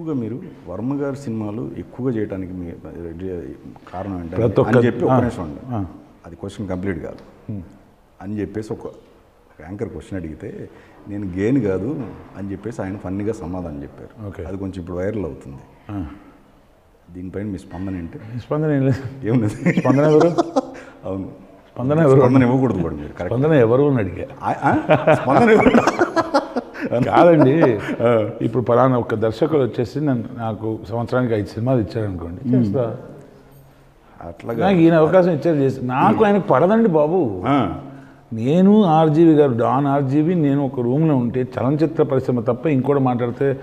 ఎక్కువగా మీరు వర్మ గారి సినిమాలు ఎక్కువగా చేయడానికి మీ కారణం ఏంటంటే అని చెప్పి ఒక నిమిషం. అది క్వశ్చన్ కంప్లీట్ కాదు. అని చెప్పేసి ఒక యాంకర్ క్వశ్చన్ అడిగితే నేను గేన్ కాదు అని చెప్పేసి ఆయన ఫన్నీగా సమాధానం చెప్పారు. అది కొంచెం ఇప్పుడు వైరల్ అవుతుంది. దీనిపైన మీ స్పందన ఏంటి? స్పందన ఏం లేదు. స్పందన ఎవరు? అవును. స్పందన ఎవరు? స్పందన ఇవ్వకూడదు కూడా మీరు కరెక్ట్ స్పందన ఎవరు అని అడిగా. స్పందన ఇవ్వకూడదు. కాదండి. ఇప్పుడు పలానా ఒక దర్శకుడు వచ్చేసి నన్ను నాకు సంవత్సరానికి ఐదు సినిమాలు ఇచ్చారనుకోండి. చేస్తా. అట్లాగా. నాకు ఈయన అవకాశం ఇచ్చారు చేసి. నాకు ఆయనకు పడదండి బాబు. నేను ఆర్జీవి గారు డాన్ ఆర్జీవి నేను ఒక రూమ్లో ఉంటే చలనచిత్ర పరిశ్రమ తప్ప ఇంకోటి మాట్లాడితే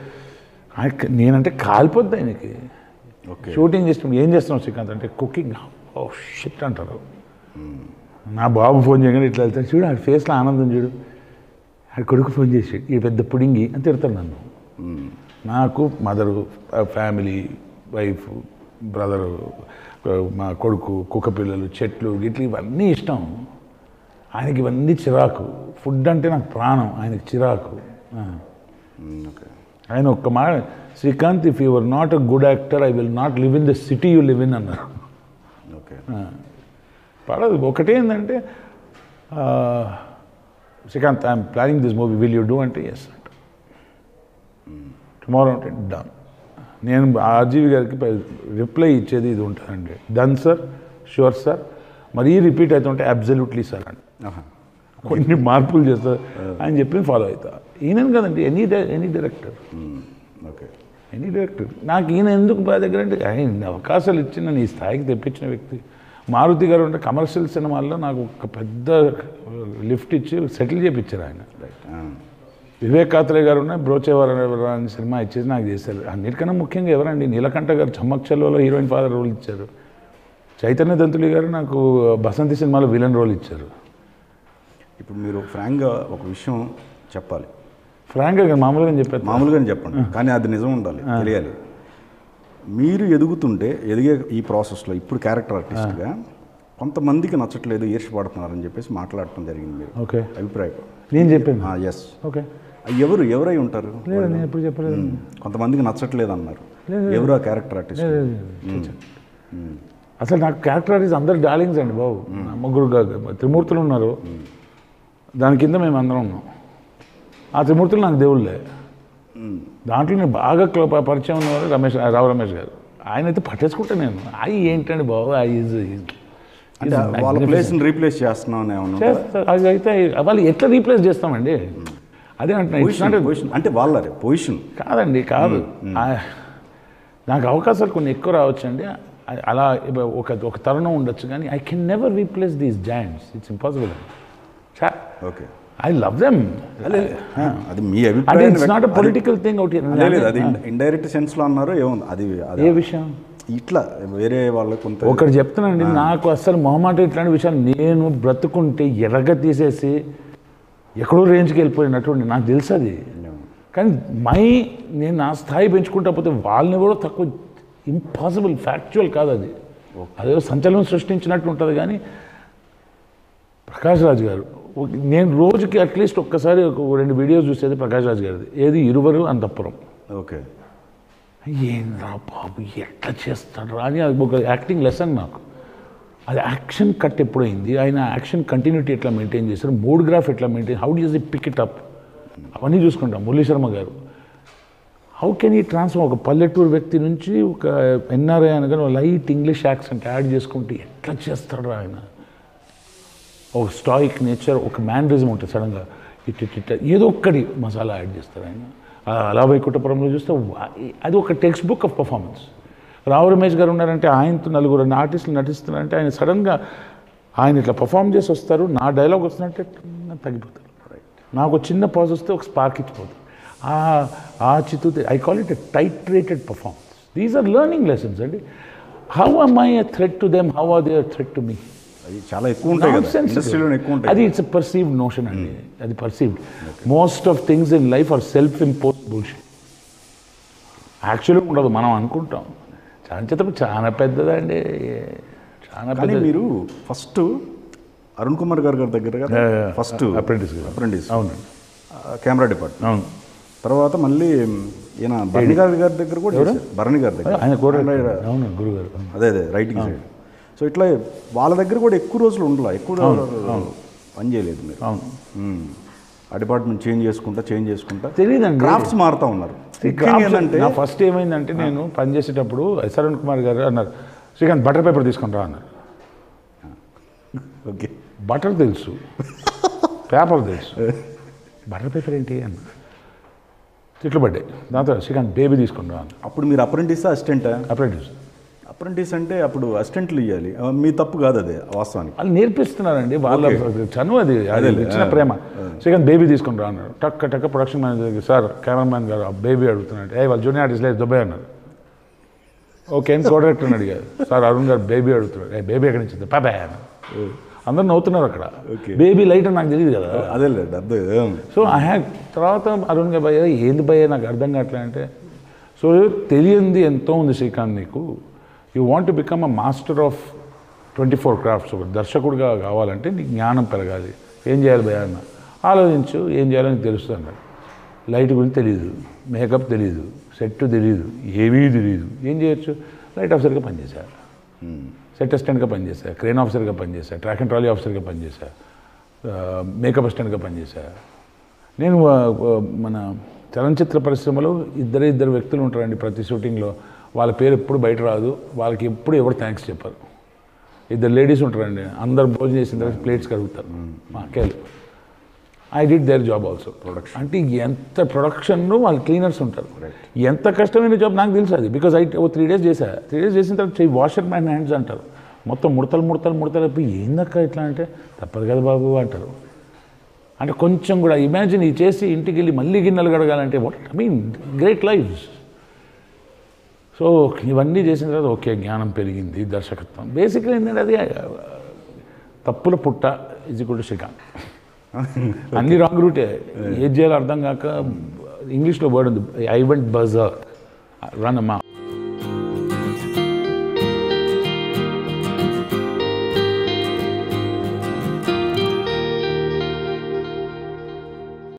ఆయనకి నేనంటే కాలిపోద్ది ఆయనకి. ఓకే. షూటింగ్ చేసినప్పుడు ఏం చేస్తున్నావు శ్రీకాంత్ అంటే కుకింగ్. ఓ షిట్ అంటారు. నా బాబు ఫోన్ చేయగానే ఇట్లా వెళ్తాను చూడు ఆ ఫేస్లో ఆనందం చూడు. కొడుకు ఫోన్ చేసి ఈ పెద్ద పుడింగి అని తిడతాను నన్ను. నాకు మదరు ఫ్యామిలీ వైఫ్ బ్రదరు మా కొడుకు కుక్క పిల్లలు చెట్లు గిట్లు ఇవన్నీ ఇష్టం. ఆయనకి ఇవన్నీ చిరాకు. ఫుడ్ అంటే నాకు ప్రాణం ఆయనకి చిరాకు. ఆయన ఒక్క మాట Srikanth if your not a good actor I will not live in the city you live in అన్నారు. ఓకే. పడదు. ఒకటే ఏంటంటే ఆ, Srikanth I'm planning this movie will you do అంటే ఎస్ అంట. టుమారో అంటే డన్ నేను ఆర్జీవి గారికి రిప్లై ఇచ్చేది ఇది ఉంటుందండి డన్ సార్ షూర్ సార్ మరీ రిపీట్ అవుతుంటే అబ్జల్యూట్లీ సార్ అండి. కొన్ని మార్పులు చేస్తా ఆయన చెప్పింది ఫాలో అవుతా. ఈయనని కదండి any any director okay. Any director నాకు ఈయన ఎందుకు బాగా దగ్గర అంటే ఆయన అవకాశాలు ఇచ్చిన నీ స్థాయికి తెప్పించిన వ్యక్తి. మారుతి గారు అంటే కమర్షియల్ సినిమాల్లో నాకు ఒక పెద్ద లిఫ్ట్ ఇచ్చి సెటిల్ చేయించారు ఆయన. వివేక్ కాత్రే గారు ఉన్న బ్రోచేవారు అనే సినిమా ఇచ్చేసి నాకు చేశారు. అన్నిటికన్నా ముఖ్యంగా ఎవరండి? నీలకంఠ గారు చమ్మక్ చెల్లోలో హీరోయిన్ ఫాదర్ రోల్ ఇచ్చారు. చైతన్య దంతులి గారు నాకు బసంతి సినిమాలో విలన్ రోల్ ఇచ్చారు. ఇప్పుడు మీరు ఫ్రాంక్గా ఒక విషయం చెప్పాలి. ఫ్రాంక్గా మామూలుగా చెప్పారు మామూలుగానే చెప్పండి. కానీ అది నిజం ఉండాలి తెలియాలి. మీరు ఎదుగుతుంటే ఎదిగే ఈ ప్రాసెస్లో ఇప్పుడు క్యారెక్టర్ ఆర్టిస్ట్గా కొంతమందికి నచ్చట్లేదు ఈర్షపడుతున్నారని చెప్పేసి మాట్లాడటం జరిగింది మీరు. ఓకే. అభిప్రాయం. నేను చెప్పాను. Yes okay. ఎవరు ఎవరై ఉంటారు? లేదు నేను ఎప్పుడు చెప్పలేదు. కొంతమందికి నచ్చట్లేదు అన్నారు ఎవరు ఆ క్యారెక్టర్ ఆర్టిస్ట్? అసలు నాకు క్యారెక్టర్ ఆర్టిస్ట్ అందరు డార్లింగ్స్ అండి బాబు. ముగ్గురు త్రిమూర్తులు ఉన్నారు. దాని కింద మేము అందరం ఉన్నాం. ఆ త్రిమూర్తులు నాకు దేవుళ్ళే. దాంట్లో నేను బాగా పరిచయం ఉన్నవారు రమేష్ రావు రమేష్ గారు. ఆయన అయితే పట్టేసుకుంటా నేను. అవి ఏంటండి బాబు ఐ ఈజ్ అంటే వాళ్ళ ప్లేస్ని రీప్లేస్ చేస్తున్నాం అది అయితే వాళ్ళు ఎట్లా రీప్లేస్ చేస్తామండి? అదే అంటున్నా ఇట్స్ పొజిషన్ పొజిషన్ అంటే వాళ్ళరే పొజిషన్ కాదండి కాదు. నాకు అవకాశాలు కొన్ని ఎక్కువ రావచ్చండి. అలా ఒక ఒక తరుణం ఉండొచ్చు కానీ I can never replace these joints it's impossible okay I love them అది మీ అభిప్రాయం it's not political thing out లేదు అది ఇండైరెక్ట్ సెన్స్లో అన్నారు ఏముంది అది అది ఏ విషయం? ఇట్లా వేరే వాళ్ళకి కొంత ఒకటి చెప్తున్నానండి నాకు అసలు మొహమాట ఇట్లాంటి విషయాలు నేను బ్రతుకుంటే ఎర్రగా తీసేసి ఎక్కడో రేంజ్కి వెళ్ళిపోయినటువంటి నాకు తెలుసు అది. కానీ మై నేను నా స్థాయి పెంచుకుంటా పోతే వాళ్ళని కూడా తక్కువ ఇంపాసిబుల్ ఫ్యాక్చువల్ కాదు అది. అదేదో సంచలనం సృష్టించినట్టు ఉంటుంది కానీ ప్రకాష్ రాజ్ గారు నేను రోజుకి అట్లీస్ట్ ఒక్కసారి ఒక రెండు వీడియోస్ చూసేది ప్రకాష్ రాజ్ గారిది. ఏది ఇరువరు అంతఃపురం. ఓకే. ఏంద్రా బాబు ఎట్లా చేస్తాడు అని అది ఒక యాక్టింగ్ లెసన్ నాకు. అది యాక్షన్ కట్ ఎప్పుడైంది? ఆయన యాక్షన్ కంటిన్యూటీ ఎట్లా మెయింటైన్ చేశారు? మూడ్ గ్రాఫ్ ఎట్లా మెయింటైన్ హౌ డీస్ ఈ పిక్ ఇట్ అప్ అవన్నీ చూసుకుంటాం. మురళీ శర్మ గారు. హౌ కెన్ ఈ ట్రాన్స్ఫర్ ఒక పల్లెటూరు వ్యక్తి నుంచి ఒక ఎన్ఆర్ఐ అనగానే లైట్ ఇంగ్లీష్ యాక్సెంట్ యాడ్ చేసుకుంటే ఎట్లా చేస్తాడు ఆయన? ఒక స్టాయిక్ నేచర్ ఒక మ్యానరిజం ఉంటుంది సడన్గా ఇట్ ఇట్ ఇట్ ఏదో ఒక్కటి మసాలా యాడ్ చేస్తారు ఆయన. అలా వైకుంఠపురంలో చూస్తే అది ఒక textbook of performance Rao Ramesh garu ఉన్నారంటే ఆయనతో నలుగురు ఆర్టిస్టులు నటిస్తున్నారంటే ఆయన సడన్గా ఆయన ఇట్లా పర్ఫామ్ చేసి వస్తారు నా డైలాగ్ వస్తుందంటే తగ్గిపోతారు. నాకు ఒక చిన్న పాజ్ వస్తే ఒక స్పార్క్ ఇచ్చిపోతుంది. ఆ ఆ చిత్తు I call it a titrated performance these are learning lessons అండి. How am I a threat to them how are they threat to me అది చాలా ఎక్కువ ఉంటాయి కదా. Nonsense. ఇండస్ట్రీలో ఎక్కువ ఉంటాయి. అది ఇట్స్ పర్సీవ్డ్ నోషన్ అండి. అది perceived most of things in life are self impose bullshit యాక్చువల్గా ఉండదు మనం అనుకుంటాం. చలనచిత్రం చాలా పెద్దదండి. చాలా కానీ పెద్ద మీరు ఫస్ట్ అరుణ్ కుమార్ గారి గారి దగ్గర. ఫస్ట్ గారు. అప్రెంటిస్ అవునండి కెమెరా డిపార్ట్మెంట్ అవును. తర్వాత మళ్ళీ ఈయన భరణి గారి గారి దగ్గర కూడా. భరణి గారి దగ్గర. ఆయన కూడా అవును గురుగారు. అదే అదే రైటింగ్ సైడ్ సో ఇట్లా వాళ్ళ దగ్గర కూడా ఎక్కువ రోజులు ఉండాలి ఎక్కువ రోజులు పని చేయలేదు మీరు. ఆ డిపార్ట్మెంట్ చేంజ్ చేసుకుంటా చేంజ్ చేసుకుంటా. తెలియదండి క్రాఫ్ట్స్ మారుతా ఉన్నారు. ఏంటంటే నా ఫస్ట్ ఏమైందంటే నేను పనిచేసేటప్పుడు ఎస్ అరుణ్ కుమార్ గారు అన్నారు శ్రీకాంత్ బటర్ పేపర్ తీసుకొని రా అన్నారు. ఓకే. బటర్ తెలుసు. పేపర్ తెలుసు. బటర్ పేపర్ ఏంటి అన్న తిట్లు పడ్డాయి. దాంతో శ్రీకాంత్ బేబీ తీసుకొని రా అప్పుడు మీరు అప్రెంటిస్ అసిస్టెంట్? అప్రెంటిస్. అప్రెంటిస్ అంటే అప్పుడు అసిస్టెంట్లు ఇవ్వాలి ఆ, మీ తప్పు కాదు అదే వాస్తవానికి. వాళ్ళు నేర్పిస్తున్నారండి. వాళ్ళ చనువు అది అది ఇచ్చిన ఆ, ప్రేమ. శ్రీకాంత్ బేబీ తీసుకొని రా అన్నారు టక్ టక్ ప్రొడక్షన్ మేనేజర్ సార్ కెమెరామ్యాన్ గారు బేబీ అడుగుతున్నాడు. ఏ వాళ్ళు జూనియర్ ఆర్టిస్ట్ లేదు దుబాయ్ అన్నారు ఓకే ఏం కో అడిగారు. సార్ అరుణ్ గారు బేబీ అడుగుతున్నాడు. ఏ బేబీ ఎక్కడి నుంచి పాపాయ్ అన్నారు అందరూ నవ్వుతున్నారు అక్కడ. బేబీ లైట్ అని నాకు తెలియదు కదా. అదేలే అర్థం సో ఐ హ్యాడ్ తర్వాత అరుణ్ గారు భయ్య ఏంది భయ్య నాకు అర్థం కావట్లే అంటే సో తెలియంది ఎంతో ఉంది శ్రీకాంత్ నీకు. You want become a master of twenty four crafts. ఒక దర్శకుడిగా కావాలంటే నీకు జ్ఞానం పెరగాలి. ఏం చేయాలి భయాన్న అన్న? ఆలోచించు ఏం చేయాలో నీకు తెలుస్తుంది అన్నాడు లైట్ గురించి తెలియదు మేకప్ తెలియదు సెట్ తెలియదు ఏమీ తెలియదు ఏం చేయొచ్చు? లైట్ ఆఫీసర్గా పనిచేశారు. సెట్ అసిస్టెంట్గా పనిచేశా క్రేన్ ఆఫీసర్గా పనిచేశా ట్రాక్ అండ్ ట్రాలీ ఆఫీసర్గా పనిచేశా మేకప్ అసిస్టెంట్గా పనిచేశా నేను మన చలనచిత్ర పరిశ్రమలో ఇద్దరే ఇద్దరు వ్యక్తులు ఉంటారండి ప్రతి షూటింగ్లో. వాళ్ళ పేరు ఎప్పుడు బయట రాదు. వాళ్ళకి ఎప్పుడు ఎవరు థ్యాంక్స్ చెప్పరు. ఇద్దరు లేడీస్ ఉంటారండి. అందరు భోజనం చేసిన తర్వాత ప్లేట్స్ కడుగుతారు. మా అక్కలు I did their job also production అంటే ఎంత ప్రొడక్షన్ వాళ్ళు క్లీనర్స్ ఉంటారు. ఎంత కష్టమైన జాబ్ నాకు తెలుసు అది. Because I oh three days చేశా. త్రీ డేస్ చేసిన తర్వాత వాషర్ మ్యాన్ హ్యాండ్స్ అంటారు. మొత్తం ముడతలు ముడతలు ముడతలు అయిపోయి ఏందక్క ఇట్లా అంటే? తప్పదు కదా బాబు అంటారు. అంటే కొంచెం కూడా ఇమాజిన్ ఇది చేసి ఇంటికి వెళ్ళి మళ్ళీ గిన్నెలు కడగాలంటే what I mean great lifes so ఇవన్నీ చేసిన తర్వాత ఓకే జ్ఞానం పెరిగింది దర్శకత్వం. బేసిక్గా ఏంటంటే అది తప్పుల పుట్ట ఇది కూడా శ్రీకాంత్. అన్ని రాంగ్ రూటే ఏది చేయాలో అర్థం కాక ఇంగ్లీష్లో వర్డ్ ఉంది. ఐ వెంట్ బజర్ రన్ అమ్మా